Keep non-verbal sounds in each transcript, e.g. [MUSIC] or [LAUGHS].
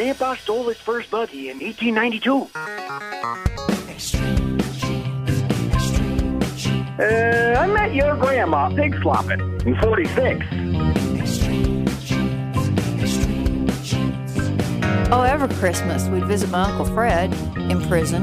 Grandpa stole his first buggy in 1892. Uh, I met your grandma pig slopping in 46. Oh, every Christmas we'd visit my Uncle Fred in prison.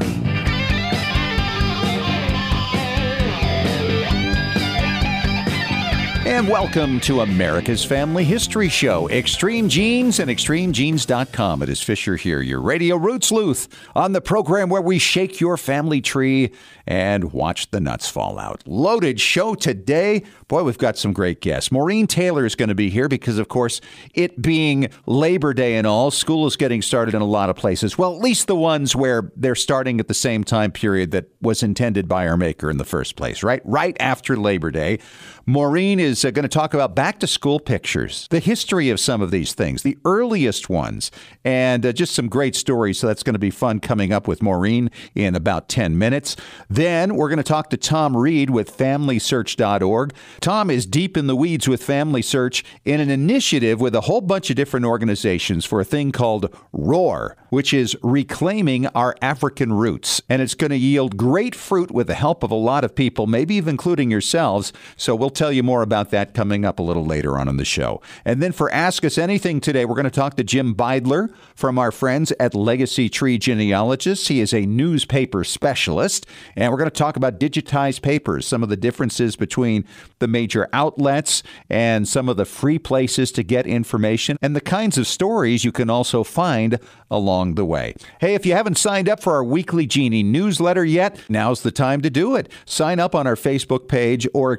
And welcome to America's Family History Show, Extreme Genes and ExtremeGenes.com. It is Fisher here, your radio root sleuth, on the program where we shake your family tree and watch the nuts fall out. Loaded show today. Boy, we've got some great guests. Maureen Taylor is going to be here because, of course, it being Labor Day and all, school is getting started in a lot of places. Well, at least the ones where they're starting at the same time period that was intended by our maker in the first place, right? Right after Labor Day. Maureen is uh, going to talk about back to school pictures, the history of some of these things, the earliest ones, and uh, just some great stories. So that's going to be fun coming up with Maureen in about 10 minutes. Then we're going to talk to Thom Reed with FamilySearch.org. Tom is deep in the weeds with Family Search in an initiative with a whole bunch of different organizations for a thing called ROAR, which is reclaiming our African roots. And it's going to yield great fruit with the help of a lot of people, maybe even including yourselves. So we'll tell you more about that coming up a little later on in the show. And then for Ask Us Anything today, we're going to talk to Jim Beidler from our friends at Legacy Tree Genealogists. He is a newspaper specialist. And we're going to talk about digitized papers, some of the differences between the major outlets and some of the free places to get information, and the kinds of stories you can also find along the way. Hey, if you haven't signed up for our weekly Genie newsletter yet, now's the time to do it. Sign up on our Facebook page or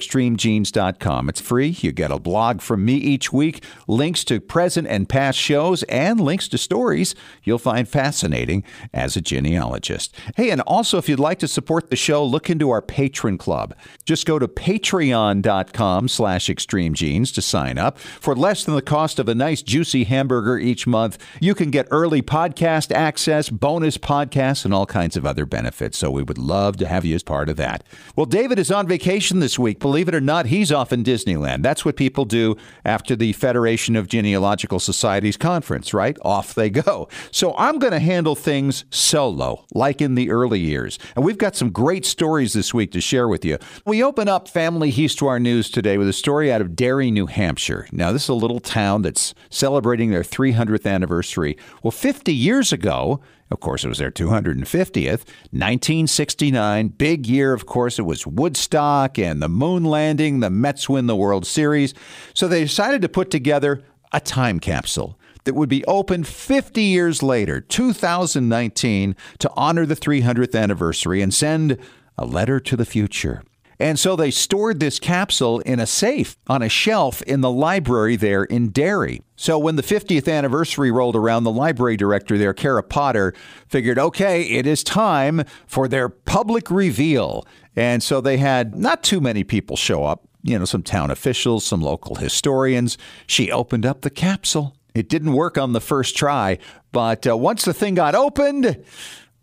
It's free. You get a blog from me each week, links to present and past shows, and links to stories you'll find fascinating as a genealogist. Hey, and also if you'd like to support the show, look into our patron club. Just go to patreon.com slash extremegenes to sign up. For less than the cost of a nice juicy hamburger each month, you can get early podcast access, bonus podcasts, and all kinds of other benefits. So we would love to have you as part of that. Well, David is on vacation this week. Believe it or not, he's off in Disneyland. That's what people do after the Federation of Genealogical Societies conference, right? Off they go. So I'm going to handle things solo, like in the early years. And we've got some great stories this week to share with you. We open up Family Histoire News today with a story out of Derry, New Hampshire. Now, this is a little town that's celebrating their 300th anniversary. Well, 50 years ago, of course, it was their 250th, 1969. Big year, of course. It was Woodstock and the moon landing. The Mets win the World Series. So they decided to put together a time capsule that would be opened 50 years later, 2019, to honor the 300th anniversary and send a letter to the future. And so they stored this capsule in a safe on a shelf in the library there in Derry. So when the 50th anniversary rolled around, the library director there, Kara Potter, figured, okay, it is time for their public reveal. And so they had not too many people show up, you know, some town officials, some local historians. She opened up the capsule. It didn't work on the first try, but uh, once the thing got opened,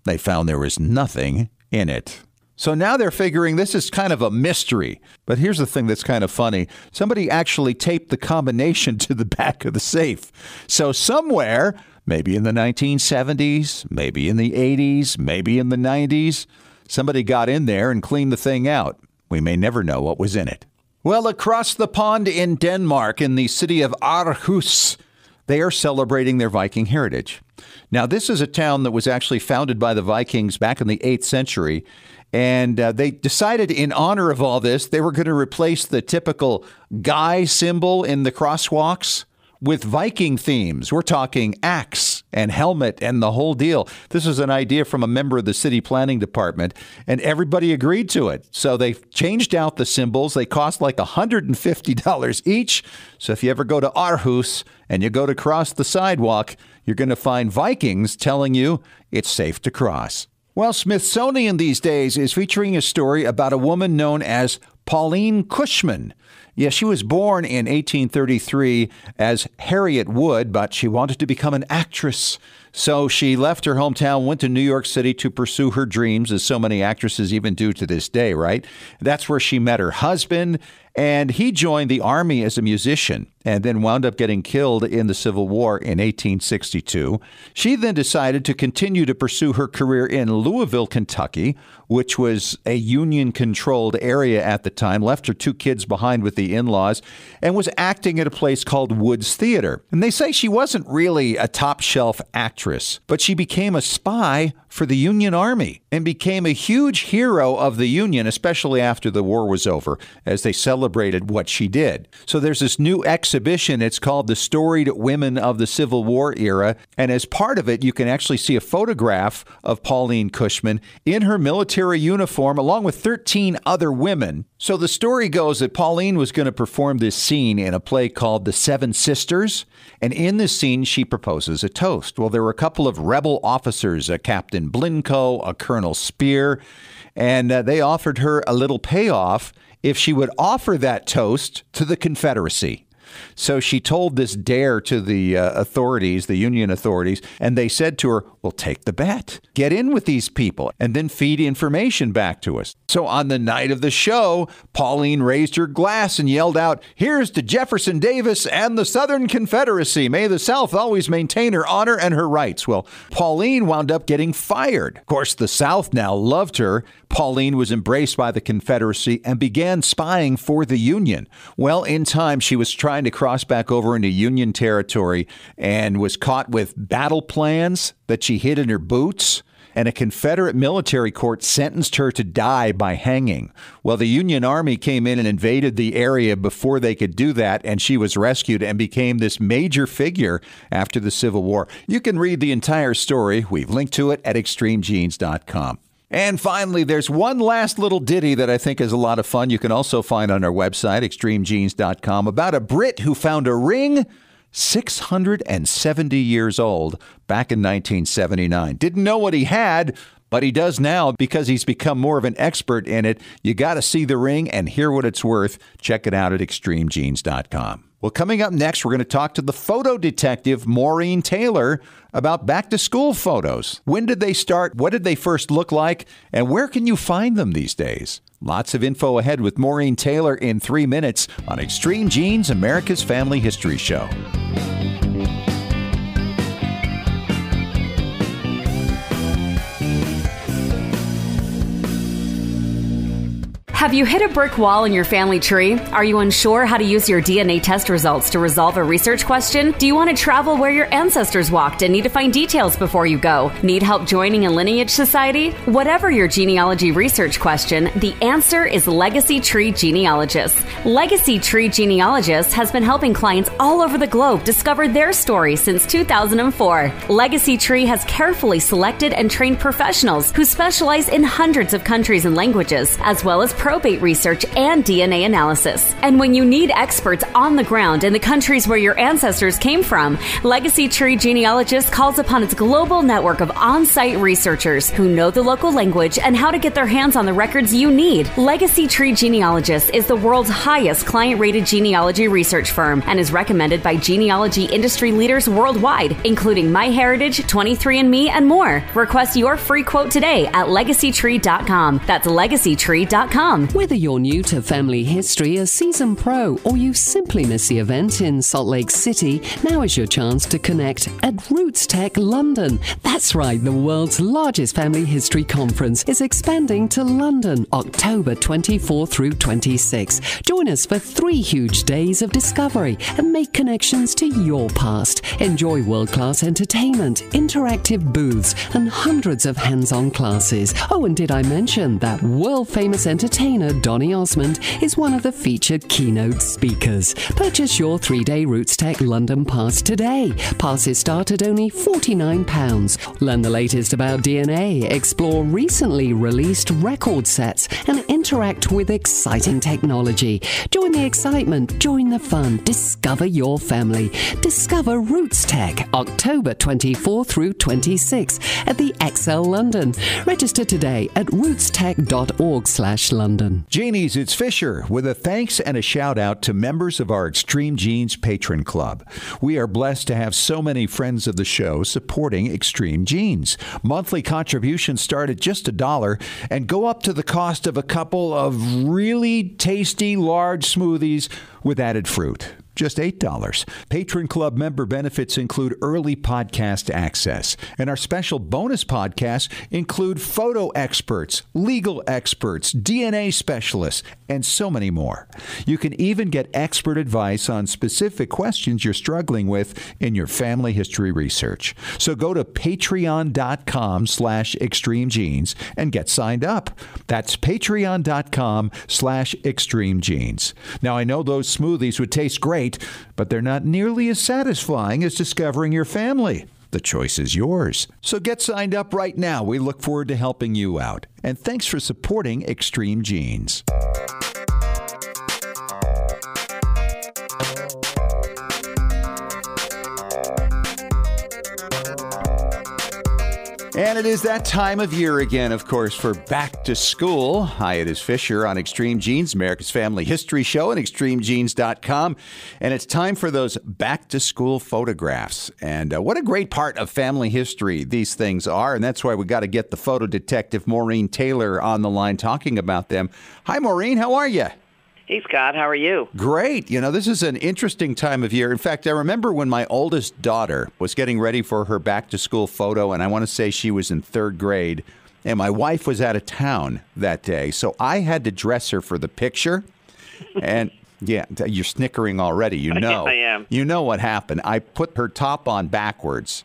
they found there was nothing in it. So now they're figuring this is kind of a mystery. But here's the thing that's kind of funny somebody actually taped the combination [LAUGHS] to the back of the safe. So somewhere, maybe in the 1970s, maybe in the 80s, maybe in the 90s, somebody got in there and cleaned the thing out. We may never know what was in it. Well, across the pond in Denmark, in the city of Aarhus, they are celebrating their Viking heritage. Now, this is a town that was actually founded by the Vikings back in the 8th century. And uh, they decided, in honor of all this, they were going to replace the typical guy symbol in the crosswalks with Viking themes. We're talking axe and helmet and the whole deal. This is an idea from a member of the city planning department, and everybody agreed to it. So they changed out the symbols. They cost like $150 each. So if you ever go to Aarhus and you go to cross the sidewalk, you're going to find Vikings telling you it's safe to cross. Well, Smithsonian these days is featuring a story about a woman known as Pauline Cushman. Yes, she was born in 1833 as Harriet Wood, but she wanted to become an actress. So she left her hometown, went to New York City to pursue her dreams, as so many actresses even do to this day, right? That's where she met her husband And he joined the army as a musician and then wound up getting killed in the Civil War in 1862. She then decided to continue to pursue her career in Louisville, Kentucky, which was a Union controlled area at the time, left her two kids behind with the in laws, and was acting at a place called Woods Theater. And they say she wasn't really a top shelf actress, but she became a spy for the Union Army and became a huge hero of the Union, especially after the war was over, as they celebrated what she did. So there's this new exhibition. It's called The Storied Women of the Civil War Era. And as part of it, you can actually see a photograph of Pauline Cushman in her military uniform, along with 13 other women. So the story goes that Pauline was going to perform this scene in a play called The Seven Sisters. And in this scene, she proposes a toast. Well, there were a couple of rebel officers, a Captain Blincoe, a Colonel Spear, and uh, they offered her a little payoff if she would offer that toast to the Confederacy. So she told this dare to the uh, authorities, the Union authorities, and they said to her, Well, take the bet. Get in with these people and then feed information back to us. So on the night of the show, Pauline raised her glass and yelled out, Here's to Jefferson Davis and the Southern Confederacy. May the South always maintain her honor and her rights. Well, Pauline wound up getting fired. Of course, the South now loved her. Pauline was embraced by the Confederacy and began spying for the Union. Well, in time, she was trying to cross back over into Union territory and was caught with battle plans that she hid in her boots and a Confederate military court sentenced her to die by hanging. Well, the Union Army came in and invaded the area before they could do that, and she was rescued and became this major figure after the Civil War. You can read the entire story. We've linked to it at extremegenes.com. And finally, there's one last little ditty that I think is a lot of fun. You can also find on our website, extremegenes.com, about a Brit who found a ring 670 years old back in 1979. Didn't know what he had, but he does now because he's become more of an expert in it. You got to see the ring and hear what it's worth. Check it out at extremegenes.com. Well, coming up next, we're going to talk to the photo detective, Maureen Taylor, about back to school photos. When did they start? What did they first look like? And where can you find them these days? Lots of info ahead with Maureen Taylor in three minutes on Extreme Genes, America's Family History Show. Have you hit a brick wall in your family tree? Are you unsure how to use your DNA test results to resolve a research question? Do you want to travel where your ancestors walked and need to find details before you go? Need help joining a lineage society? Whatever your genealogy research question, the answer is Legacy Tree Genealogists. Legacy Tree Genealogists has been helping clients all over the globe discover their story since 2004. Legacy Tree has carefully selected and trained professionals who specialize in hundreds of countries and languages, as well as probate research, and DNA analysis. And when you need experts on the ground in the countries where your ancestors came from, Legacy Tree Genealogist calls upon its global network of on site researchers who know the local language and how to get their hands on the records you need. Legacy Tree Genealogist is the world's highest client rated genealogy research firm and is recommended by genealogy industry leaders worldwide, including MyHeritage, 23andMe, and more. Request your free quote today at legacytree.com. That's legacytree.com. Whether you're new to family history, a season pro, or you simply miss the event in Salt Lake City, now is your chance to connect at Roots Tech London. That's right, the world's largest family history conference is expanding to London, October 24 through 26. Join us for three huge days of discovery and make connections to your past. Enjoy world class entertainment, interactive booths, and hundreds of hands on classes. Oh, and did I mention that world famous entertainment? Entertainer Donny Osmond is one of the featured keynote speakers. Purchase your three day Roots Tech London pass today. Passes start at only £49. Learn the latest about DNA, explore recently released record sets, and interact with exciting technology. Join the excitement, join the fun, discover your family. Discover Roots Tech, October 24 through 26 at the Excel London. Register today at rootstech.org slash London. Genie's, it's Fisher with a thanks and a shout out to members of our Extreme Genes Patron Club. We are blessed to have so many friends of the show supporting Extreme Genes. Monthly contributions start at just a dollar and go up to the cost of a couple of really tasty large smoothies with added fruit just $8. Patron Club member benefits include early podcast access, and our special bonus podcasts include photo experts, legal experts, DNA specialists, and so many more. You can even get expert advice on specific questions you're struggling with in your family history research. So go to patreon.com slash extreme genes and get signed up. That's patreon.com slash extreme genes. Now, I know those smoothies would taste great great, but they're not nearly as satisfying as discovering your family. The choice is yours. So get signed up right now. We look forward to helping you out. And thanks for supporting Extreme Genes. And it is that time of year again, of course, for back to school. Hi, it is Fisher on Extreme Genes, America's Family History Show, and extremegenes.com. And it's time for those back to school photographs. And uh, what a great part of family history these things are. And that's why we got to get the photo detective, Maureen Taylor, on the line talking about them. Hi, Maureen. How are you? Hey, Scott, how are you? Great. You know, this is an interesting time of year. In fact, I remember when my oldest daughter was getting ready for her back to school photo, and I want to say she was in third grade, and my wife was out of town that day. So I had to dress her for the picture. And [LAUGHS] yeah, you're snickering already. You [LAUGHS] know. I am. You know what happened. I put her top on backwards.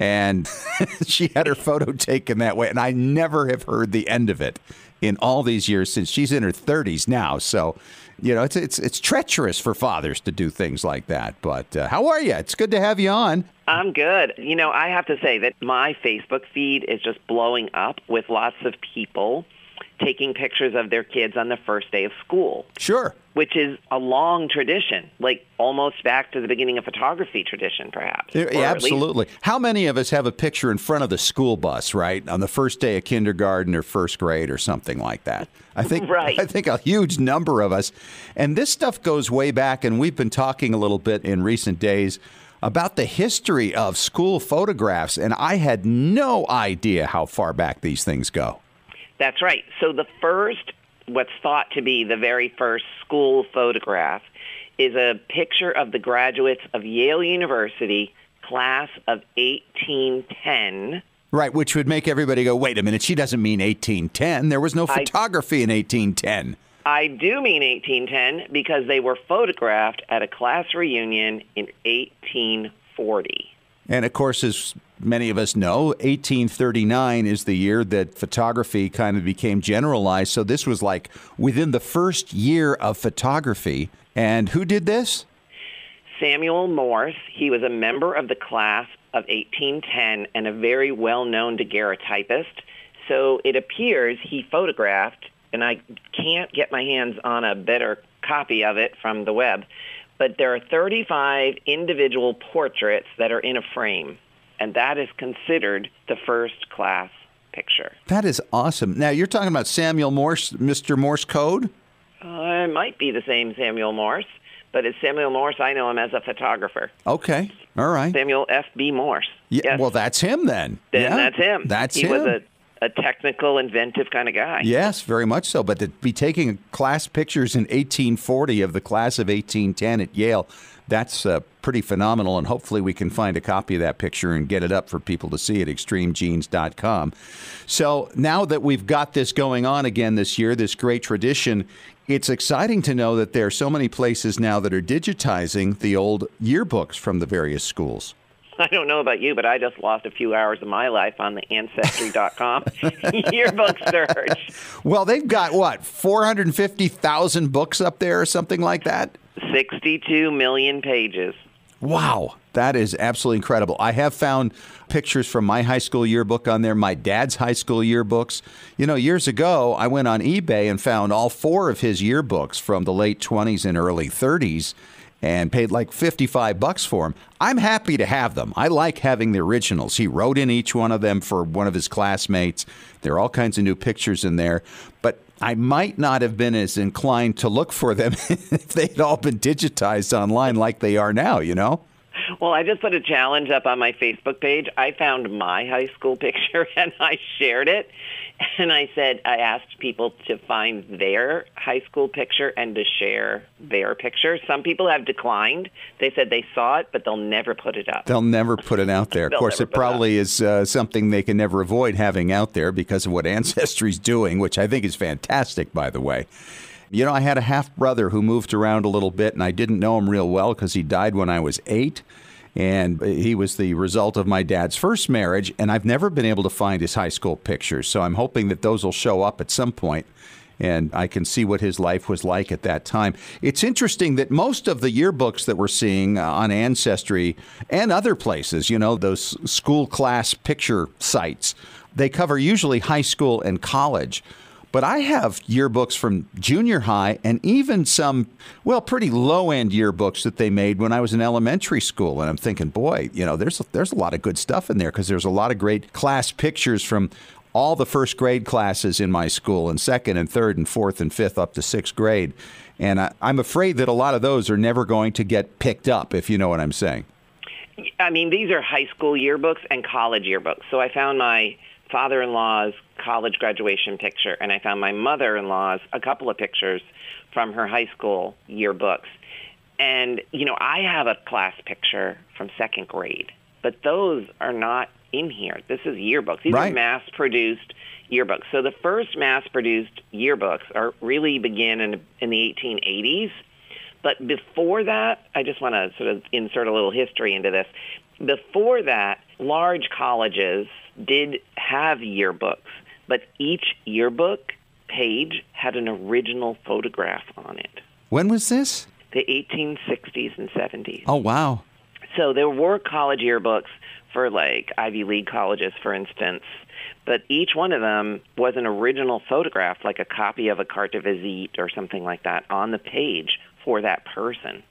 And [LAUGHS] she had her photo taken that way. And I never have heard the end of it in all these years since she's in her 30s now. So, you know, it's it's it's treacherous for fathers to do things like that. But uh, how are you? It's good to have you on. I'm good. You know, I have to say that my Facebook feed is just blowing up with lots of people taking pictures of their kids on the first day of school. Sure. Which is a long tradition, like almost back to the beginning of photography tradition, perhaps. Yeah, absolutely. How many of us have a picture in front of the school bus, right, on the first day of kindergarten or first grade or something like that? I think [LAUGHS] right. I think a huge number of us. And this stuff goes way back and we've been talking a little bit in recent days about the history of school photographs and I had no idea how far back these things go. That's right. So the first, what's thought to be the very first school photograph, is a picture of the graduates of Yale University, class of 1810. Right, which would make everybody go, wait a minute, she doesn't mean 1810. There was no photography I, in 1810. I do mean 1810 because they were photographed at a class reunion in 1840. And of course, as many of us know, 1839 is the year that photography kind of became generalized. So this was like within the first year of photography. And who did this? Samuel Morse. He was a member of the class of 1810 and a very well-known daguerreotypist. So it appears he photographed, and I can't get my hands on a better copy of it from the web, but there are 35 individual portraits that are in a frame and that is considered the first class picture. That is awesome. Now, you're talking about Samuel Morse, Mr. Morse Code? Uh, it might be the same Samuel Morse, but it's Samuel Morse. I know him as a photographer. Okay. All right. Samuel F.B. Morse. Yeah, yes. Well, that's him then. Then yeah. that's him. That's he him. was a a technical, inventive kind of guy. Yes, very much so. But to be taking class pictures in 1840 of the class of 1810 at Yale, that's uh, pretty phenomenal. And hopefully, we can find a copy of that picture and get it up for people to see at extremegenes.com. So now that we've got this going on again this year, this great tradition, it's exciting to know that there are so many places now that are digitizing the old yearbooks from the various schools. [LAUGHS] I don't know about you, but I just lost a few hours of my life on the Ancestry.com [LAUGHS] [LAUGHS] yearbook search. Well, they've got what, 450,000 books up there or something like that? 62 million pages. Wow, that is absolutely incredible. I have found pictures from my high school yearbook on there, my dad's high school yearbooks. You know, years ago, I went on eBay and found all four of his yearbooks from the late 20s and early 30s and paid like 55 bucks for them. I'm happy to have them. I like having the originals. He wrote in each one of them for one of his classmates. There are all kinds of new pictures in there, but I might not have been as inclined to look for them [LAUGHS] if they'd all been digitized online like they are now, you know? Well, I just put a challenge up on my Facebook page. I found my high school picture [LAUGHS] and I shared it. [LAUGHS] And I said, I asked people to find their high school picture and to share their picture. Some people have declined. They said they saw it, but they'll never put it up. They'll never put it out there. [LAUGHS] of course, it put it probably is uh, something they can never avoid having out there because of what [LAUGHS] Ancestry's doing, which I think is fantastic, by the way. You know, I had a half brother who moved around a little bit, and I didn't know him real well because he died when I was eight. And he was the result of my dad's first marriage, and I've never been able to find his high school pictures. So I'm hoping that those will show up at some point and I can see what his life was like at that time. It's interesting that most of the yearbooks that we're seeing uh, on Ancestry and other places, you know, those school class picture sites, they cover usually high school and college. But I have yearbooks from junior high and even some, well, pretty low end yearbooks that they made when I was in elementary school. And I'm thinking, boy, you know, there's, there's a lot of good stuff in there because there's a lot of great class pictures from all the first grade classes in my school and second and third and fourth and fifth up to sixth grade. And I, I'm afraid that a lot of those are never going to get picked up, if you know what I'm saying. I mean, these are high school yearbooks and college yearbooks. So I found my father-in-law's college graduation picture, and I found my mother-in-law's a couple of pictures from her high school yearbooks. And, you know, I have a class picture from second grade, but those are not in here. This is yearbooks. These Right. are mass-produced yearbooks. So the first mass-produced yearbooks are really begin in, in the 1880s. But before that, I just want to sort of insert a little history into this. Before that, large colleges did have yearbooks, but each yearbook page had an original photograph on it. When was this? The 1860s and 70s. Oh, wow. So there were college yearbooks for like Ivy League colleges, for instance, but each one of them was an original photograph, like a copy of a carte de visite or something like that, on the page for that person.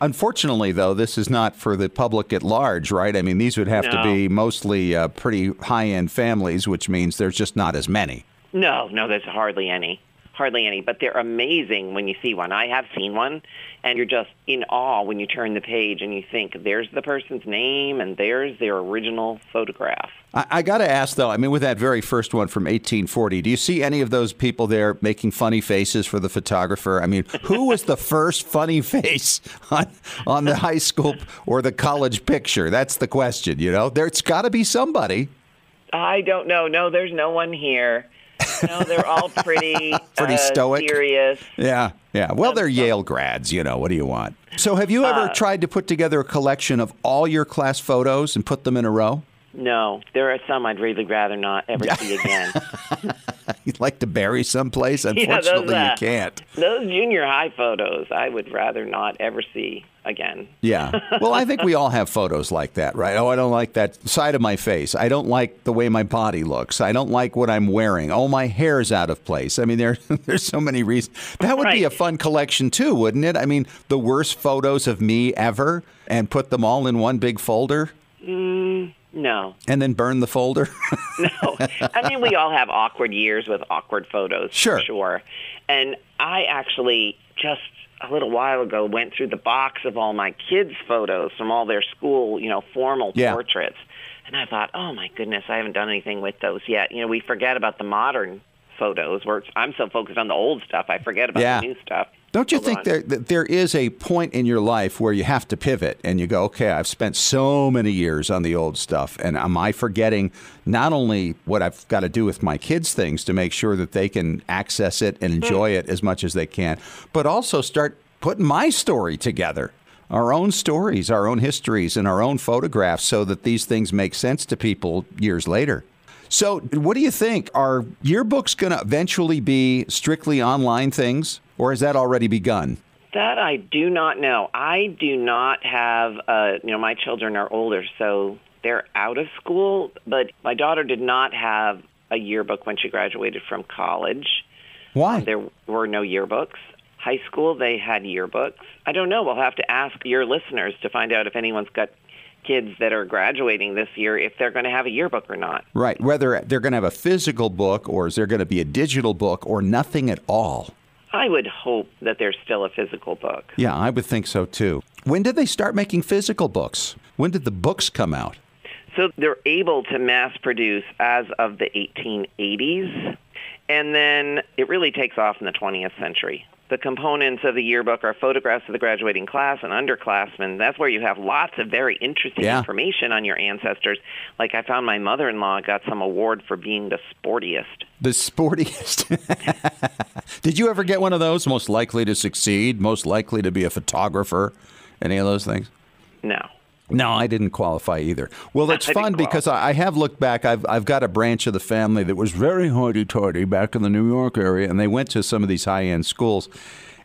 Unfortunately, though, this is not for the public at large, right? I mean, these would have to be mostly uh, pretty high end families, which means there's just not as many. No, no, there's hardly any. Hardly any, but they're amazing when you see one. I have seen one, and you're just in awe when you turn the page and you think, there's the person's name and there's their original photograph. I, I got to ask, though, I mean, with that very first one from 1840, do you see any of those people there making funny faces for the photographer? I mean, who was the [LAUGHS] first funny face on, on the high school or the college picture? That's the question, you know? There's got to be somebody. I don't know. No, there's no one here. [LAUGHS] No, they're all pretty, [LAUGHS] Pretty uh, stoic. serious. Yeah, yeah. Well, they're Yale grads, you know. What do you want? So, have you ever tried to put together a collection of all your class photos and put them in a row? No, there are some I'd really rather not ever see again. [LAUGHS] You'd like to bury someplace? [LAUGHS] Yeah, those, Unfortunately, uh, you can't. Those junior high photos, I would rather not ever see again. Yeah. Well, I think we all have photos like that, right? Oh, I don't like that side of my face. I don't like the way my body looks. I don't like what I'm wearing. Oh, my hair's out of place. I mean, there, [LAUGHS] there's so many reasons. That would be a fun collection too, wouldn't it? I mean, the worst photos of me ever and put them all in one big folder No, and then burn the folder. [LAUGHS] no. I mean, we all have awkward years with awkward photos, Sure. for sure. And I actually just a little while ago went through the box of all my kids' photos from all their school, you know, formal Yeah. portraits. And I thought, oh my goodness, I haven't done anything with those yet. You know, we forget about the modern photos where I'm so focused on the old stuff, I forget about Yeah. the new stuff. Don't you Hold think there, that there is a point in your life where you have to pivot and you go, okay, I've spent so many years on the old stuff, and am I forgetting not only what I've got to do with my kids' things to make sure that they can access it and hmm. enjoy it as much as they can, but also start putting my story together? Our own stories, our own histories, and our own photographs so that these things make sense to people years later. So, what do you think? Are yearbooks going to eventually be strictly online things, or has that already begun? That I do not know. I do not have, uh, you know, my children are older, so they're out of school. But my daughter did not have a yearbook when she graduated from college. Why? There were no yearbooks. High school, they had yearbooks. I don't know. We'll have to ask your listeners to find out if anyone's got kids that are graduating this year if they're going to have a yearbook or not. Right. Whether they're going to have a physical book, or is there going to be a digital book, or nothing at all? I would hope that there's still a physical book. Yeah, I would think so too. When did they start making physical books? when did the books come out? So they're able to mass produce as of the 1880s, and then it really takes off in the 20th century. The components of the yearbook are photographs of the graduating class and underclassmen. That's where you have lots of very interesting Yeah. information on your ancestors. Like I found my mother-in-law got some award for being the sportiest. The sportiest. [LAUGHS] did you ever get one of those? Most likely to succeed, most likely to be a photographer, any of those things? No. No, I didn't qualify either. Well, it's fun because I I have looked back. I've, I've got a branch of the family that was very hoity-toity back in the New York area, and they went to some of these high-end schools.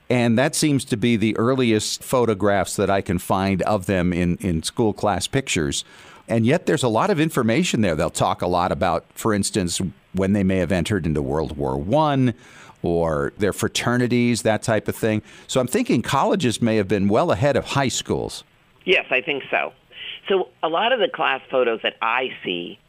And that seems to be the earliest photographs that I can find of them in, in school class pictures. And yet there's a lot of information there. They'll talk a lot about, for instance, when they may have entered into World War One or their fraternities, that type of thing. So I'm thinking colleges may have been well ahead of high schools. Yes, I think so. So a lot of the class photos that I see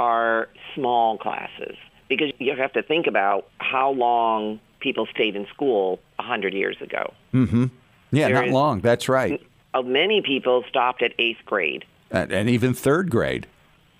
are small classes because you have to think about how long people stayed in school a 100 years ago. Mhm. Yeah, There not is- long. That's right. Many people stopped at eighth grade. And, and even third grade.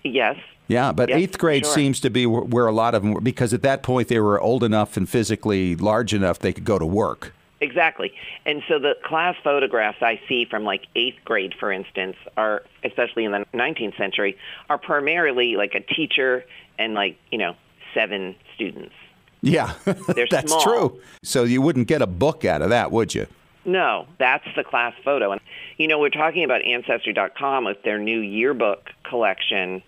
Yes. Yeah, but Yes, eighth grade sure. seems to be where, where a lot of them were, because at that point they were old enough and physically large enough they could go to work. Exactly. And so the class photographs I see from like eighth grade, for instance, are, especially in the 19th century, are primarily like a teacher and like, you know, seven students. Yeah, [LAUGHS] that's small. true. So you wouldn't get a book out of that, would you? No, that's the class photo. And, you know, we're talking about Ancestry.com with their new yearbook collection.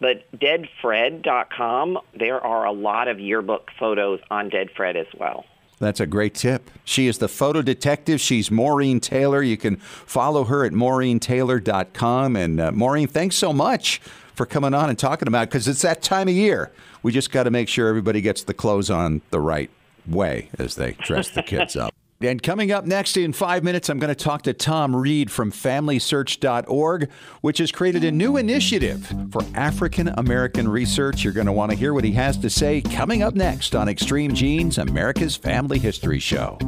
But deadfred.com, there are a lot of yearbook photos on Deadfred as well. That's a great tip. She is the photo detective. She's Maureen Taylor. You can follow her at maureentaylor.com. And uh, Maureen, thanks so much for coming on and talking about it because it's that time of year. We just got to make sure everybody gets the clothes on the right way as they dress the kids up. And coming up next in five minutes, I'm going to talk to Thom Reed from FamilySearch.org, which has created a new initiative for African American research. You're going to want to hear what he has to say coming up next on Extreme Genes, America's Family History Show.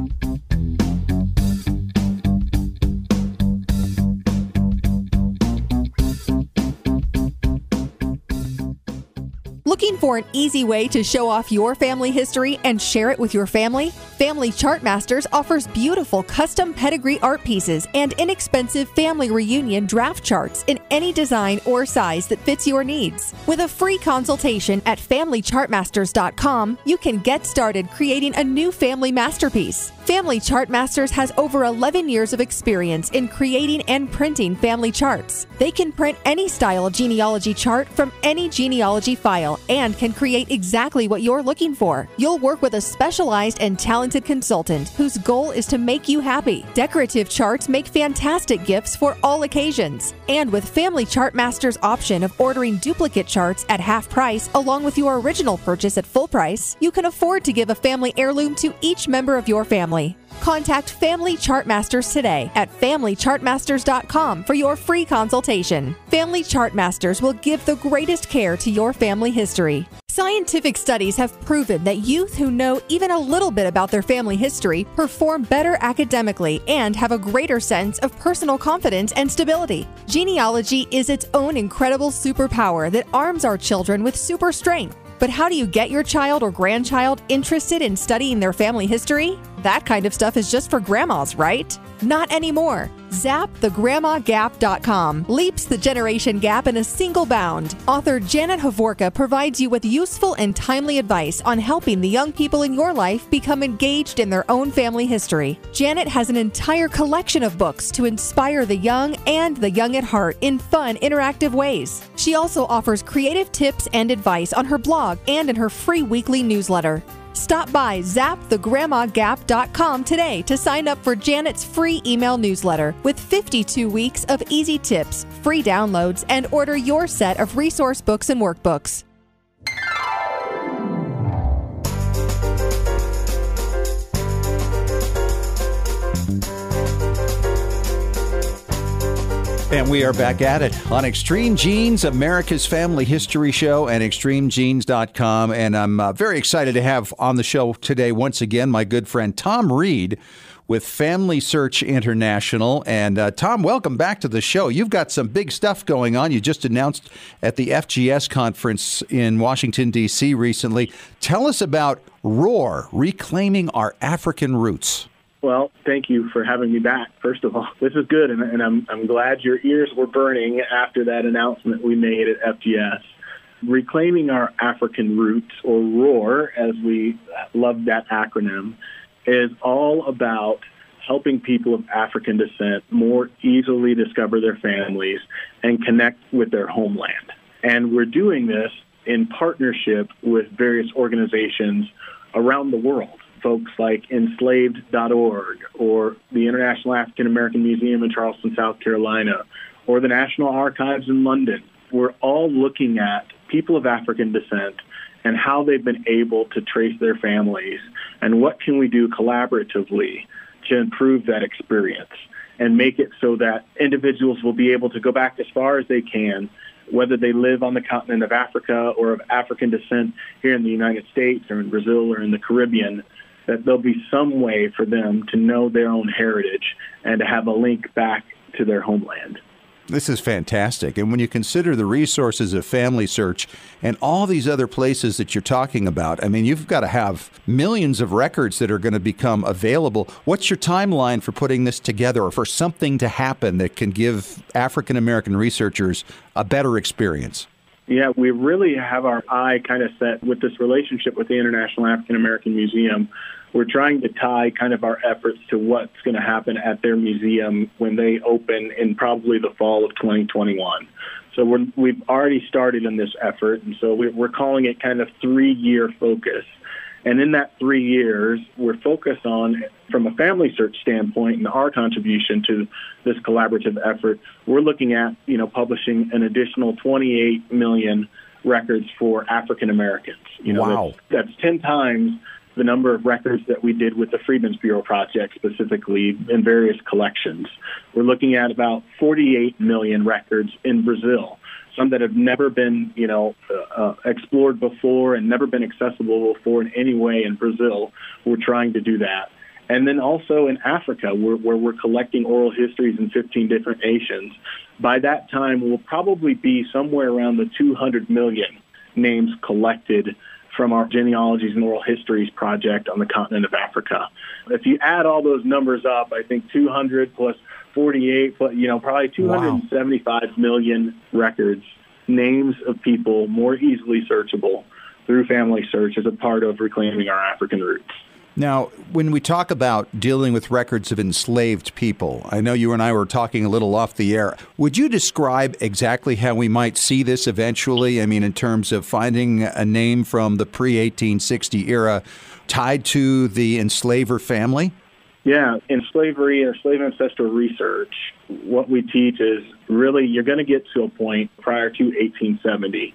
Looking for an easy way to show off your family history and share it with your family? Family Chartmasters offers beautiful custom pedigree art pieces and inexpensive family reunion draft charts in any design or size that fits your needs. With a free consultation at FamilyChartmasters.com, you can get started creating a new family masterpiece. Family Chartmasters has over 11 years of experience in creating and printing family charts. They can print any style genealogy chart from any genealogy file and can create exactly what you're looking for. You'll work with a specialized and talented consultant whose goal is to make you happy. Decorative charts make fantastic gifts for all occasions. And with Family Chart Master's option of ordering duplicate charts at half price along with your original purchase at full price, you can afford to give a family heirloom to each member of your family. Contact Family Chartmasters today at FamilyChartmasters.com for your free consultation. Family Chartmasters will give the greatest care to your family history. Scientific studies have proven that youth who know even a little bit about their family history perform better academically and have a greater sense of personal confidence and stability. Genealogy is its own incredible superpower that arms our children with super strength. But how do you get your child or grandchild interested in studying their family history? That kind of stuff is just for grandmas, right? Not anymore. ZapTheGrandmaGap.com leaps the generation gap in a single bound. Author Janet Hovorka provides you with useful and timely advice on helping the young people in your life become engaged in their own family history. Janet has an entire collection of books to inspire the young and the young at heart in fun, interactive ways. She also offers creative tips and advice on her blog and in her free weekly newsletter. Stop by zapthegrandmagap.com today to sign up for Janet's free email newsletter with 52 weeks of easy tips, free downloads, and order your set of resource books and workbooks. And we are back at it on Extreme Genes, America's Family History Show, and extremegenes.com. And I'm uh, very excited to have on the show today, once again, my good friend Thom Reed with Family Search International. And uh, Tom, welcome back to the show. You've got some big stuff going on. You just announced at the FGS conference in Washington, D.C. recently. Tell us about ROAR, Reclaiming Our African Roots. Well, thank you for having me back. First of all, this is good, and, and I'm, I'm glad your ears were burning after that announcement we made at FGS. Reclaiming Our African Roots, or ROAR, as we love that acronym, is all about helping people of African descent more easily discover their families and connect with their homeland. And we're doing this in partnership with various organizations around the world folks like enslaved.org or the International African American Museum in Charleston, South Carolina, or the National Archives in London. We're all looking at people of African descent and how they've been able to trace their families and what can we do collaboratively to improve that experience and make it so that individuals will be able to go back as far as they can whether they live on the continent of Africa or of African descent here in the United States or in Brazil or in the Caribbean, that there'll be some way for them to know their own heritage and to have a link back to their homeland. This is fantastic. And when you consider the resources of Family Search and all these other places that you're talking about, I mean, you've got to have millions of records that are going to become available. What's your timeline for putting this together or for something to happen that can give African American researchers a better experience? Yeah, we really have our eye kind of set with this relationship with the International African American Museum. We're trying to tie kind of our efforts to what's going to happen at their museum when they open in probably the fall of 2021. So we're, we've already started in this effort, and so we're calling it kind of three-year focus. And in that three years, we're focused on, from a family search standpoint and our contribution to this collaborative effort, we're looking at, you know, publishing an additional 28 million records for African Americans. You know, wow. That's, that's 10 times the number of records that we did with the Freedmen's Bureau project specifically in various collections. We're looking at about 48 million records in Brazil some that have never been, you know, uh, uh, explored before and never been accessible before in any way in Brazil. We're trying to do that. And then also in Africa, where, where we're collecting oral histories in 15 different nations. By that time, we'll probably be somewhere around the 200 million names collected from our genealogies and oral histories project on the continent of Africa. If you add all those numbers up, I think 200 plus 48, you know, probably 275 wow. million records, names of people more easily searchable through family search as a part of reclaiming our African roots. Now, when we talk about dealing with records of enslaved people, I know you and I were talking a little off the air. Would you describe exactly how we might see this eventually? I mean, in terms of finding a name from the pre 1860 era tied to the enslaver family? Yeah, in slavery and slave ancestral research, what we teach is really you're going to get to a point prior to 1870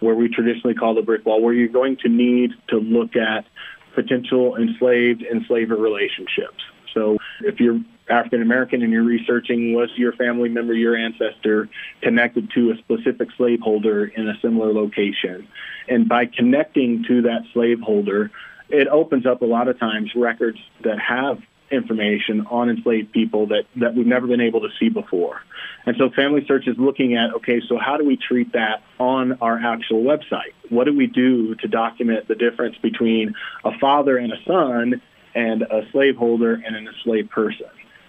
where we traditionally call the brick wall, where you're going to need to look at potential enslaved enslaver relationships. So if you're African American and you're researching was your family member, your ancestor connected to a specific slaveholder in a similar location. And by connecting to that slaveholder, it opens up a lot of times records that have information on enslaved people that, that we've never been able to see before. And so Family Search is looking at, okay, so how do we treat that on our actual website? What do we do to document the difference between a father and a son and a slaveholder and an enslaved person?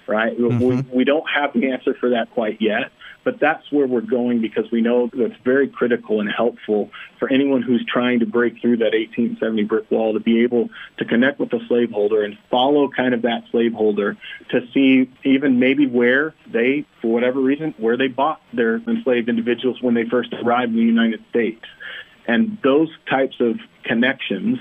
Right? Mm-hmm. We, we don't have the answer for that quite yet, but that's where we're going because we know that's very critical and helpful for anyone who's trying to break through that 1870 brick wall to be able to connect with the slaveholder and follow kind of that slaveholder to see even maybe where they, for whatever reason, where they bought their enslaved individuals when they first arrived in the United States. And those types of connections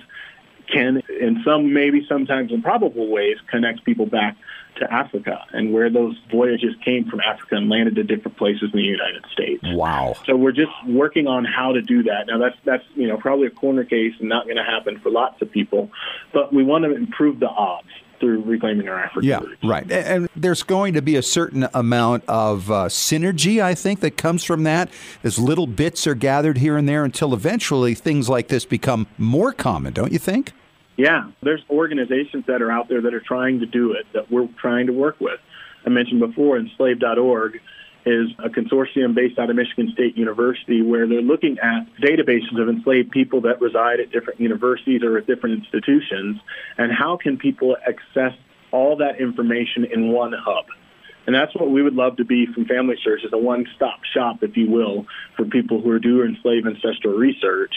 can, in some, maybe sometimes improbable ways, connect people back to Africa and where those voyages came from Africa and landed at different places in the United States. Wow. So we're just working on how to do that. Now that's that's you know probably a corner case and not going to happen for lots of people, but we want to improve the odds through reclaiming our African yeah, roots. right. And there's going to be a certain amount of uh, synergy, I think, that comes from that, as little bits are gathered here and there until eventually things like this become more common, don't you think? Yeah, there's organizations that are out there that are trying to do it that we're trying to work with. I mentioned before, enslaved.org is a consortium based out of Michigan State University where they're looking at databases of enslaved people that reside at different universities or at different institutions and how can people access all that information in one hub. And that's what we would love to be from Family Search is a one-stop shop, if you will, for people who are doing enslaved ancestral research.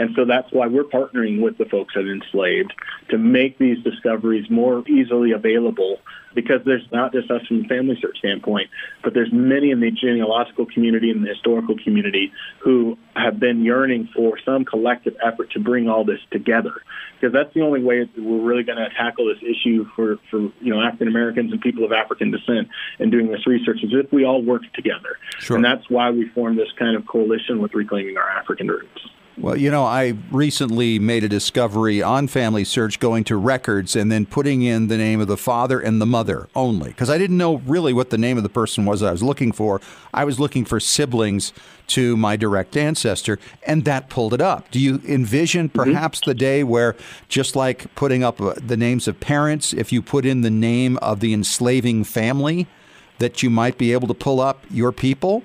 And so that's why we're partnering with the folks at Enslaved to make these discoveries more easily available because there's not just us from a FamilySearch standpoint, but there's many in the genealogical community and the historical community who have been yearning for some collective effort to bring all this together. Because that's the only way that we're really going to tackle this issue for, for you know African Americans and people of African descent in doing this research is if we all work together. Sure. And that's why we formed this kind of coalition with Reclaiming Our African Roots. Well, you know, I recently made a discovery on FamilySearch going to records and then putting in the name of the father and the mother only because I didn't know really what the name of the person was I was looking for. I was looking for siblings to my direct ancestor, and that pulled it up. Do you envision perhaps the day where, just like putting up uh, the names of parents, if you put in the name of the enslaving family, that you might be able to pull up your people?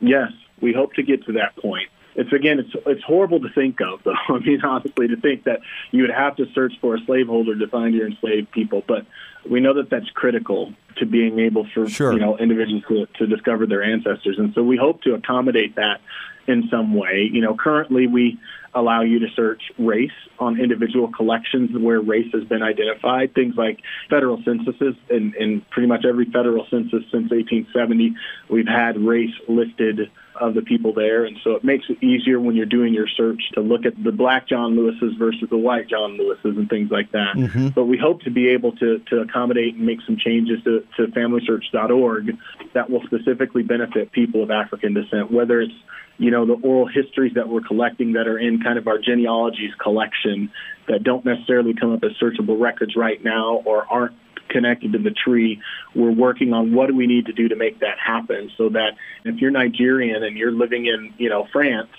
Yes, we hope to get to that point. It's again, it's it's horrible to think of, though. [LAUGHS] I mean, honestly, to think that you would have to search for a slaveholder to find your enslaved people, but we know that that's critical to being able for Sure. you know individuals to, to discover their ancestors, and so we hope to accommodate that in some way. You know, currently we allow you to search race on individual collections where race has been identified. Things like federal censuses, and in pretty much every federal census since 1870, we've had race listed of the people there, and so it makes it easier when you're doing your search to look at the black John Lewis's versus the white John Lewis's and things like that. Mm-hmm. But we hope to be able to, to accommodate and make some changes to, to FamilySearch.org that will specifically benefit people of African descent, whether it's you know the oral histories that we're collecting that are in kind of our genealogies collection that don't necessarily come up as searchable records right now or aren't connected to the tree. We're working on what do we need to do to make that happen so that if you're Nigerian and you're living in, you know, France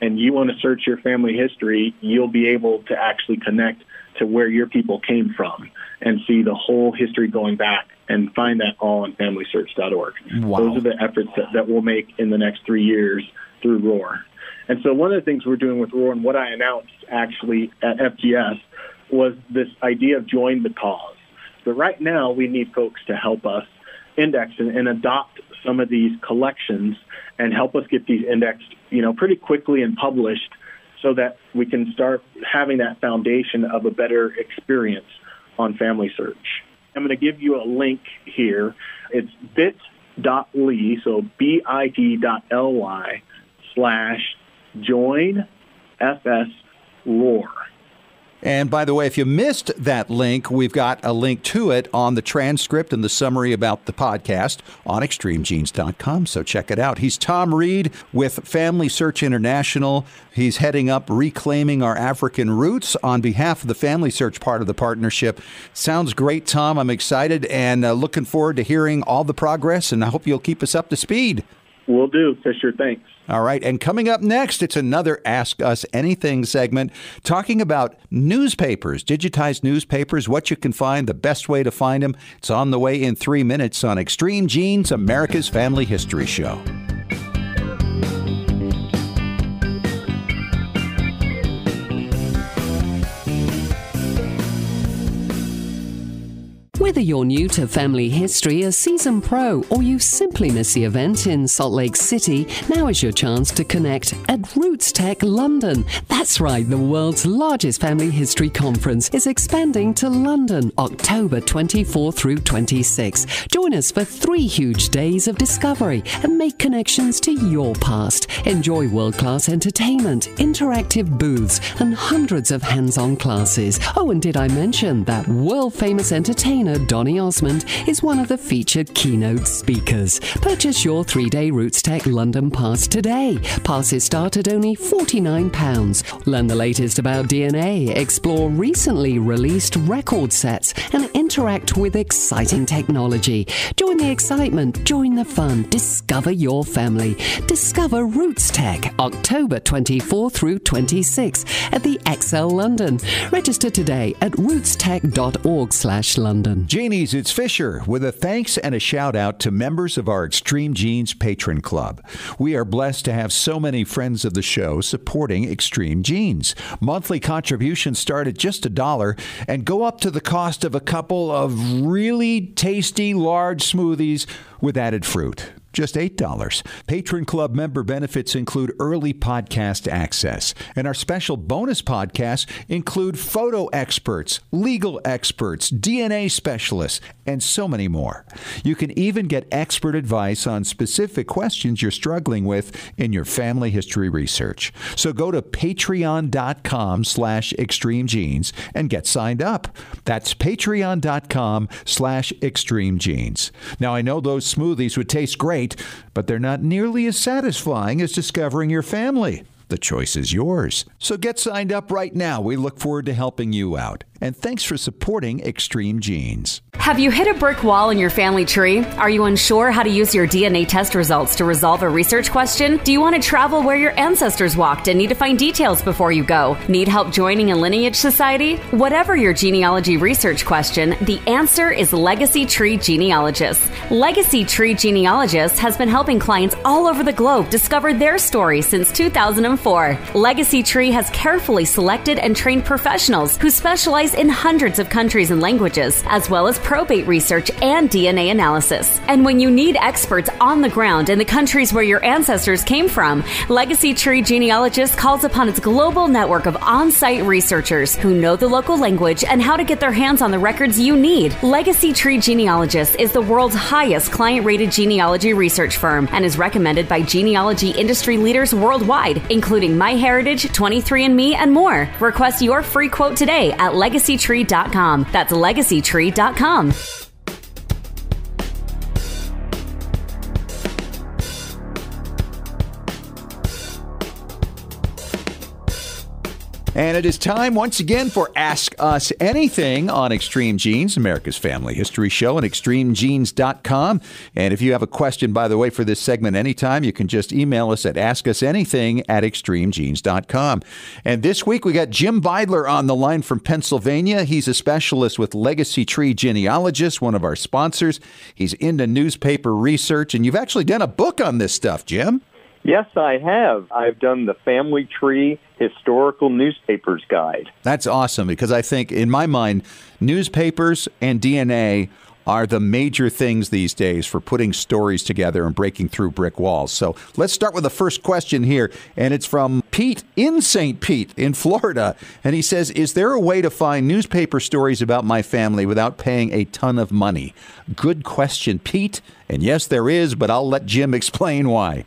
and you want to search your family history, you'll be able to actually connect to where your people came from and see the whole history going back and find that all on familysearch.org. Wow. Those are the efforts that, that we'll make in the next three years through ROAR. And so one of the things we're doing with ROAR and what I announced actually at FGS was this idea of join the cause. But right now, we need folks to help us index and, and adopt some of these collections and help us get these indexed, you know, pretty quickly and published so that we can start having that foundation of a better experience on FamilySearch. I'm going to give you a link here. It's bit.ly, so bit.ly slash join FS roar. And by the way, if you missed that link, we've got a link to it on the transcript and the summary about the podcast on extremegenes.com. So check it out. He's Thom Reed with FamilySearch International. He's heading up Reclaiming Our African Roots on behalf of the FamilySearch part of the partnership. Sounds great, Thom. I'm excited and uh, looking forward to hearing all the progress, and I hope you'll keep us up to speed. Will do, Fisher. Thanks. All right. And coming up next, it's another Ask Us Anything segment talking about newspapers, digitized newspapers, what you can find, the best way to find them. It's on the way in three minutes on Extreme Genes, America's Family History Show. Whether you're new to family history, a seasoned pro, or you simply miss the event in Salt Lake City, now is your chance to connect at RootsTech London. That's right, the world's largest family history conference is expanding to London, October 24 through 26. Join us for three huge days of discovery and make connections to your past. Enjoy world class entertainment, interactive booths, and hundreds of hands on classes. Oh, and did I mention that world famous entertainer Donny Osmond is one of the featured keynote speakers. Purchase your three day RootsTech London pass today. Passes start at only £49. Learn the latest about DNA, explore recently released record sets, and interact with exciting technology. Join the excitement, join the fun, discover your family. Discover RootsTech, October 24 through 26 at the ExCeL London. Register today at rootstech.org Genies, it's Fisher with a thanks and a shout out to members of our Extreme Genes Patron Club. We are blessed to have so many friends of the show supporting Extreme Genes. Monthly contributions start at just a dollar and go up to the cost of a couple of really tasty large smoothies with added fruit just $8. Patron Club member benefits include early podcast access, and our special bonus podcasts include photo experts, legal experts, DNA specialists, and so many more. You can even get expert advice on specific questions you're struggling with in your family history research. So go to patreon.com slash extremegenes and get signed up. That's patreon.com slash extremegenes. Now, I know those smoothies would taste great, but they're not nearly as satisfying as discovering your family. The choice is yours. So get signed up right now. We look forward to helping you out. And thanks for supporting Extreme Genes. Have you hit a brick wall in your family tree? Are you unsure how to use your DNA test results to resolve a research question? Do you want to travel where your ancestors walked and need to find details before you go? Need help joining a lineage society? Whatever your genealogy research question, the answer is Legacy Tree Genealogists. Legacy Tree Genealogists has been helping clients all over the globe discover their story since 2004. Legacy Tree has carefully selected and trained professionals who specialize in hundreds of countries and languages, as well as probate research and DNA analysis. And when you need experts on the ground in the countries where your ancestors came from, Legacy Tree Genealogist calls upon its global network of on site researchers who know the local language and how to get their hands on the records you need. Legacy Tree Genealogist is the world's highest client rated genealogy research firm and is recommended by genealogy industry leaders worldwide, including MyHeritage, 23andMe, and more. Request your free quote today at Legacy legacytree.com. That's legacytree.com. And it is time once again for Ask Us Anything on Extreme Genes, America's Family History Show, and extremegenes.com. And if you have a question, by the way, for this segment anytime, you can just email us at askusanything at extremegenes.com. And this week we got Jim Beidler on the line from Pennsylvania. He's a specialist with Legacy Tree Genealogist, one of our sponsors. He's into newspaper research, and you've actually done a book on this stuff, Jim. Yes, I have. I've done the Family Tree Historical Newspapers Guide. That's awesome because I think, in my mind, newspapers and DNA are the major things these days for putting stories together and breaking through brick walls. So let's start with the first question here, and it's from Pete in St. Pete in Florida. And he says, Is there a way to find newspaper stories about my family without paying a ton of money? Good question, Pete. And yes, there is, but I'll let Jim [LAUGHS] explain why.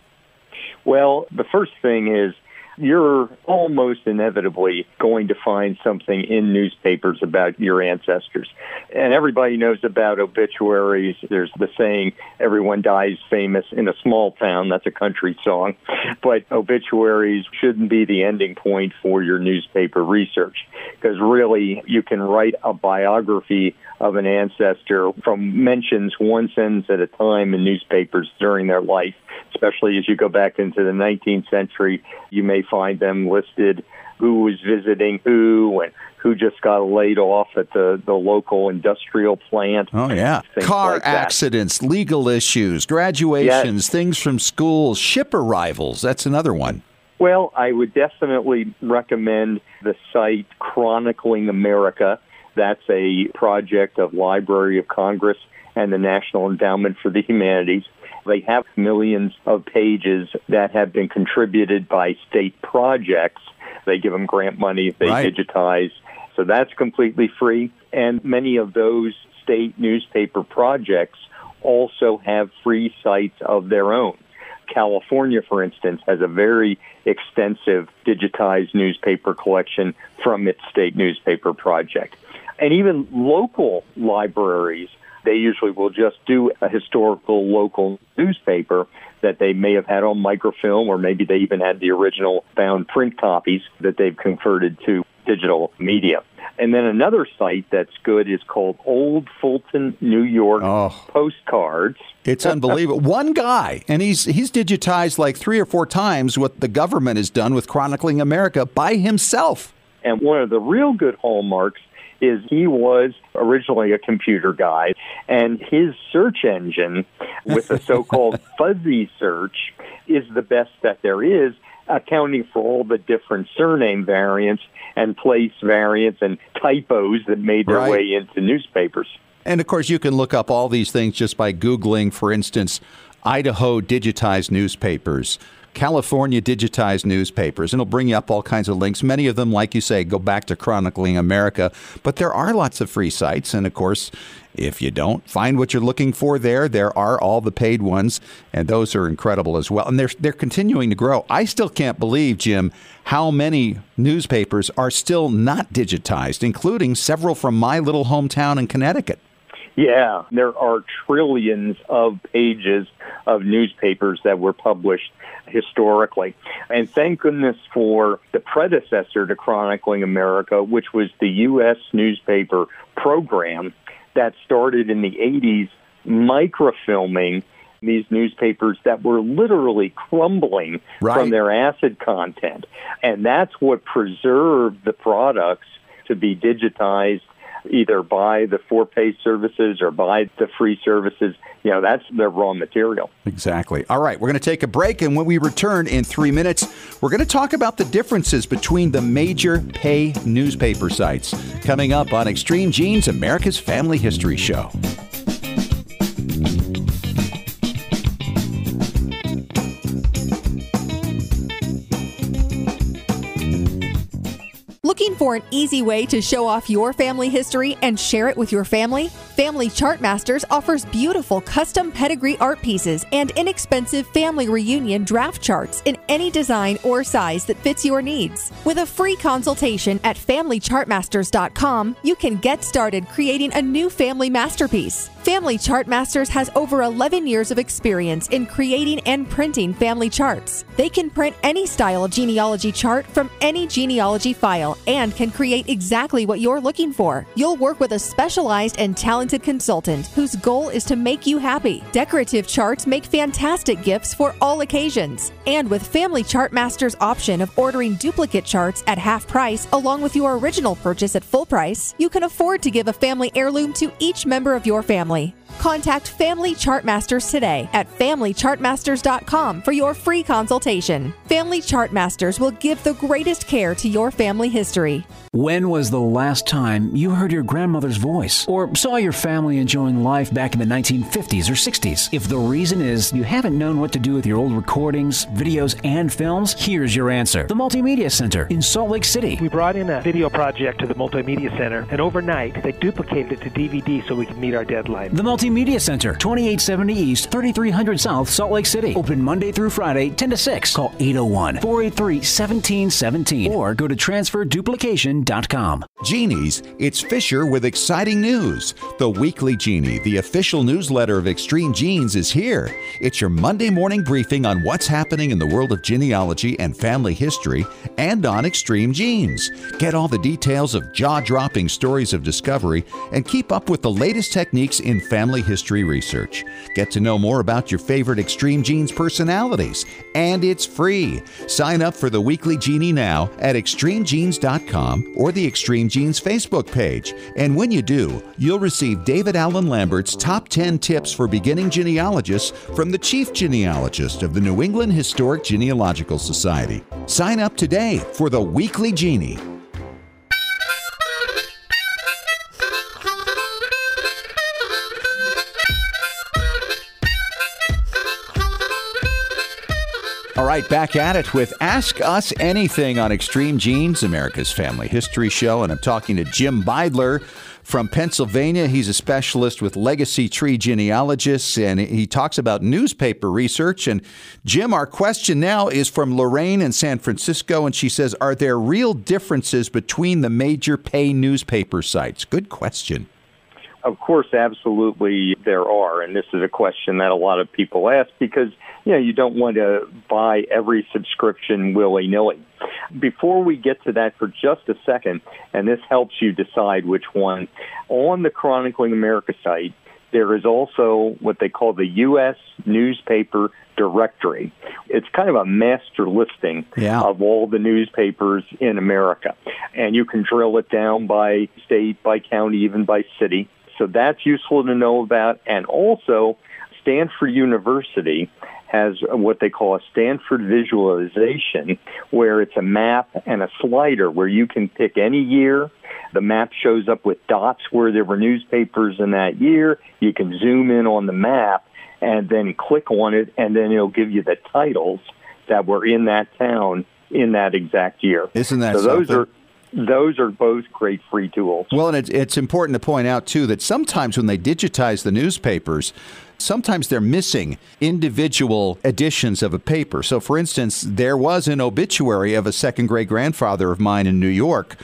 Well, the first thing is you're almost inevitably going to find something in newspapers about your ancestors. And everybody knows about obituaries. There's the saying, everyone dies famous in a small town. That's a country song. But obituaries shouldn't be the ending point for your newspaper research because really you can write a biography of an ancestor from mentions one sentence at a time in newspapers during their life especially as you go back into the 19th century. You may find them listed who was visiting who and who just got laid off at the, the local industrial plant. Oh, yeah. Car like accidents, legal issues, graduations, yes. things from schools, ship arrivals. That's another one. Well, I would definitely recommend the site Chronicling America. That's a project of Library of Congress and the National Endowment for the Humanities. They have millions of pages that have been contributed by state projects. They give them grant money, if they right. digitize. So that's completely free. And many of those state newspaper projects also have free sites of their own. California, for instance, has a very extensive digitized newspaper collection from its state newspaper project. And even local libraries. They usually will just do a historical local newspaper that they may have had on microfilm, or maybe they even had the original bound print copies that they've converted to digital media. And then another site that's good is called Old Fulton, New York Oh. Postcards. It's unbelievable. [LAUGHS] One guy, and he's he's digitized like three or four times what the government has done with chronicling America by himself. And one of the real good hallmarks is he was originally a computer guy, and his search engine with the so-called [LAUGHS] fuzzy search is the best that there is, accounting for all the different surname variants and place variants and typos that made their Right. way into newspapers. And of course, you can look up all these things just by Googling, for instance, Idaho digitized newspapers, California digitized newspapers, and it'll bring you up all kinds of links. Many of them, like you say, go back to chronicling America. But there are lots of free sites. And of course, if you don't find what you're looking for there, there are all the paid ones, and those are incredible as well. And they're, they're continuing to grow. I still can't believe, Jim, how many newspapers are still not digitized, including several from my little hometown in Connecticut. Yeah, there are trillions of pages of newspapers that were published historically. And thank goodness for the predecessor to Chronicling America, which was the U.S. newspaper program that started in the 80s, microfilming these newspapers that were literally crumbling Right. from their acid content. And that's what preserved the products to be digitized either by the for pay services or by the free services. You know, that's their raw material. Exactly. All right, we're going to take a break, and when we return in three minutes, we're going to talk about the differences between the major pay newspaper sites. Coming up on Extreme Genes, America's Family History Show. For an easy way to show off your family history and share it with your family? Family Chartmasters offers beautiful custom pedigree art pieces and inexpensive family reunion draft charts in any design or size that fits your needs. With a free consultation at FamilyChartmasters.com, you can get started creating a new family masterpiece. Family Chartmasters has over 11 years of experience in creating and printing family charts. They can print any style genealogy chart from any genealogy file and can create exactly what you're looking for. You'll work with a specialized and talented consultant whose goal is to make you happy. Decorative charts make fantastic gifts for all occasions. And with Family Chartmasters option of ordering duplicate charts at half price along with your original purchase at full price, you can afford to give a family heirloom to each member of your family. Contact Family Chartmasters today at FamilyChartmasters.com for your free consultation. Family Chartmasters will give the greatest care to your family history. When was the last time you heard your grandmother's voice or saw your family enjoying life back in the 1950s or 60s? If the reason is you haven't known what to do with your old recordings, videos, and films, here's your answer. The Multimedia Center in Salt Lake City. We brought in a video project to the Multimedia Center, and overnight they duplicated it to DVD so we could meet our deadline. The Multimedia Center, 2870 East, 3300 South, Salt Lake City. Open Monday through Friday, 10 to 6. Call 801 483 1717 or go to transferduplication.com. Genies, it's Fisher with exciting news. The Weekly Genie, the official newsletter of Extreme Genes, is here. It's your Monday morning briefing on what's happening in the world of genealogy and family history and on Extreme Genes. Get all the details of jaw dropping stories of discovery and keep up with the latest techniques in family history research. Get to know more about your favorite Extreme Genes personalities, and it's free. Sign up for the Weekly Genie now at extremegenes.com or the Extreme Genes Facebook page. And when you do, you'll receive David Allen Lambert's top 10 tips for beginning genealogists from the chief genealogist of the New England Historic Genealogical Society. Sign up today for the Weekly Genie. All right, back at it with Ask Us Anything on Extreme Genes, America's Family History Show. And I'm talking to Jim Beidler from Pennsylvania. He's a specialist with legacy tree genealogists, and he talks about newspaper research. And Jim, our question now is from Lorraine in San Francisco, and she says, Are there real differences between the major pay newspaper sites? Good question. Of course, absolutely there are. And this is a question that a lot of people ask because, you know, you don't want to buy every subscription willy nilly. Before we get to that for just a second, and this helps you decide which one, on the Chronicling America site, there is also what they call the U.S. newspaper directory. It's kind of a master listing yeah. of all the newspapers in America. And you can drill it down by state, by county, even by city. So that's useful to know about. And also, Stanford University has what they call a Stanford visualization, where it's a map and a slider where you can pick any year. The map shows up with dots where there were newspapers in that year. You can zoom in on the map and then click on it, and then it'll give you the titles that were in that town in that exact year. Isn't that so? Those something? are those are both great free tools. Well, and it's, it's important to point out, too, that sometimes when they digitize the newspapers, sometimes they're missing individual editions of a paper. So, for instance, there was an obituary of a second great grandfather of mine in New York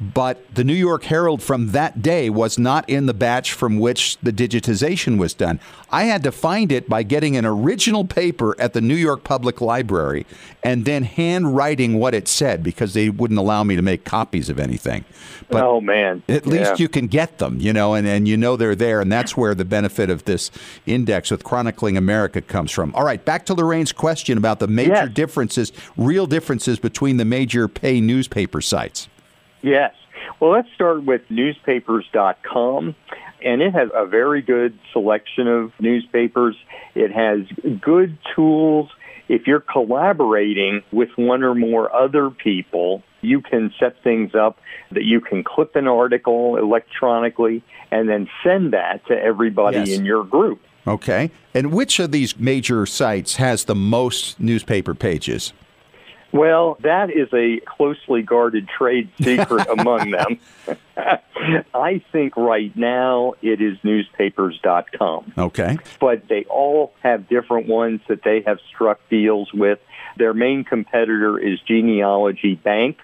but the New York Herald from that day was not in the batch from which the digitization was done. I had to find it by getting an original paper at the New York Public Library and then handwriting what it said because they wouldn't allow me to make copies of anything. But oh man. At least Yeah. you can get them, you know, and, and you know they're there, and that's where the benefit of this index with Chronicling America comes from. All right, back to Lorraine's question about the major Yes. differences, real differences between the major pay newspaper sites. Yes. Well, let's start with newspapers.com. And it has a very good selection of newspapers. It has good tools. If you're collaborating with one or more other people, you can set things up that you can clip an article electronically and then send that to everybody Yes. in your group. Okay. And which of these major sites has the most newspaper pages? Well, that is a closely guarded trade secret [LAUGHS] among them. [LAUGHS] I think right now it is newspapers.com. Okay. But they all have different ones that they have struck deals with. Their main competitor is Genealogy Bank.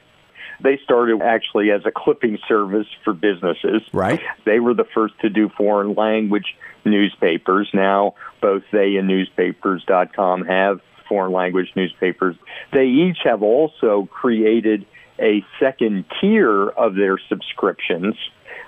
They started actually as a clipping service for businesses. Right. They were the first to do foreign language newspapers. Now, both they and newspapers.com have foreign language newspapers. They each have also created a second tier of their subscriptions.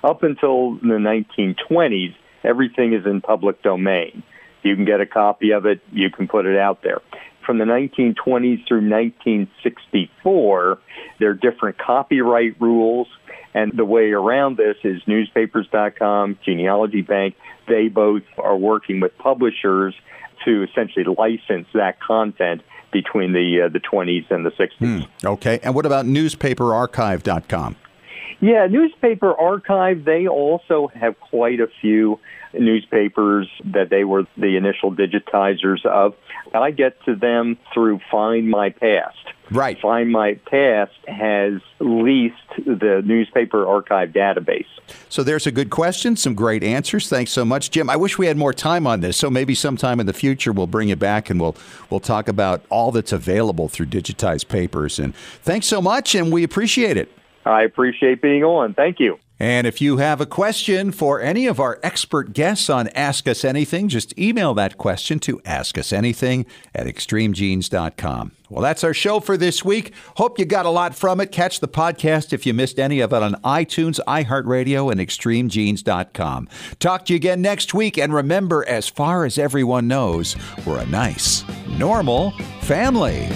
Up until the 1920s, everything is in public domain. You can get a copy of it, you can put it out there. From the 1920s through 1964, there are different copyright rules, and the way around this is newspapers.com, Genealogy Bank, they both are working with publishers to essentially license that content between the uh, the 20s and the 60s. Okay. And what about newspaperarchive.com? Yeah, Newspaper Archive, they also have quite a few newspapers that they were the initial digitizers of. I get to them through Find My Past. Right. Find My Past has leased the Newspaper Archive database. So there's a good question, some great answers. Thanks so much, Jim. I wish we had more time on this, so maybe sometime in the future we'll bring you back and we'll we'll talk about all that's available through digitized papers. And thanks so much, and we appreciate it. I appreciate being on. Thank you. And if you have a question for any of our expert guests on Ask Us Anything, just email that question to askusanything at extremegenes.com. Well, that's our show for this week. Hope you got a lot from it. Catch the podcast if you missed any of it on iTunes, iHeartRadio, and extremegenes.com. Talk to you again next week. And remember, as far as everyone knows, we're a nice, normal family.